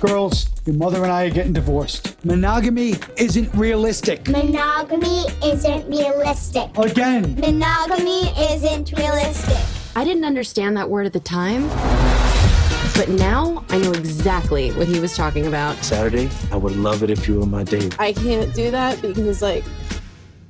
Girls, your mother and I are getting divorced. Monogamy isn't realistic. Monogamy isn't realistic. Again. Monogamy isn't realistic. I didn't understand that word at the time, but now I know exactly what he was talking about. Saturday, I would love it if you were my date. I can't do that because, like,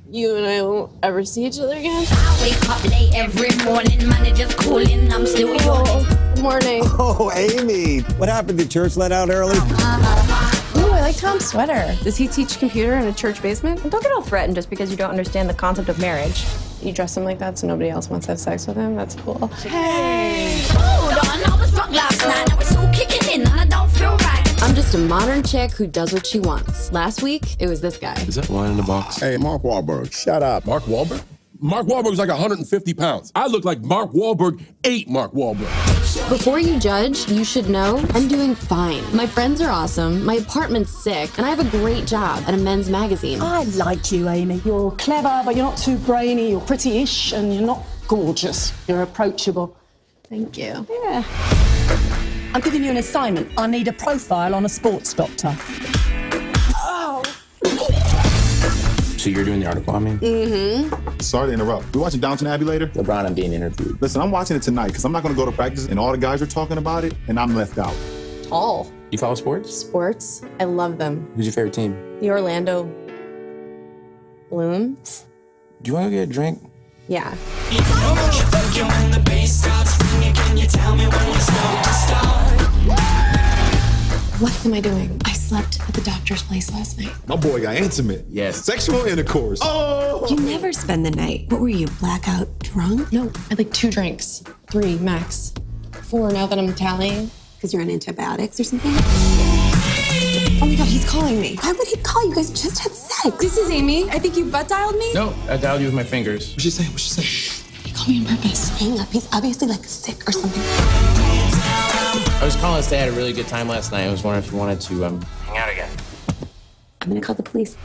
you and I won't ever see each other again. I wake up late every morning, manager's calling, I'm still oh, yawning. Oh, morning. Oh, Amy. What happened? Did church let out early? Ooh, I like Tom's sweater. Does he teach computer in a church basement? Don't get all threatened just because you don't understand the concept of marriage. You dress him like that so nobody else wants to have sex with him? That's cool. Hey, hold on, I was drunk last night, now it's all kicking in, and I don't feel right. I'm just a modern chick who does what she wants. Last week, it was this guy. Is that wine in the box? Hey, Mark Wahlberg, shut up. Mark Wahlberg? Mark Wahlberg's like 150 pounds. I look like Mark Wahlberg ate Mark Wahlberg. Before you judge, you should know I'm doing fine. My friends are awesome, my apartment's sick, and I have a great job at a men's magazine. I like you, Amy. You're clever, but you're not too brainy. You're pretty-ish, and you're not gorgeous. You're approachable. Thank you. Yeah. I'm giving you an assignment. I need a profile on a sports doctor. So you're doing the article on me? Mm-hmm. Sorry to interrupt. We watching Downton Abbey later? LeBron, I'm being interviewed. Listen, I'm watching it tonight because I'm not going to go to practice and all the guys are talking about it and I'm left out. Tall. You follow sports? Sports. I love them. Who's your favorite team? The Orlando Blooms. Do you want to get a drink? Yeah. What am I doing? I slept at the doctor's place last night. My boy got intimate. Yes. Sexual intercourse. Oh! You never spend the night. What were you, blackout drunk? No, I had like two drinks. Three max. Four now that I'm tallying. Because you're on antibiotics or something? Oh my god, he's calling me. Why would he call? You guys just had sex. This is Amy. I think you butt dialed me. No, I dialed you with my fingers. What's she saying? What's she saying? He called me on purpose. Hang up. He's obviously like sick or something. I was calling to say I had a really good time last night. I was wondering if you wanted to um, hang out again. I'm gonna call the police.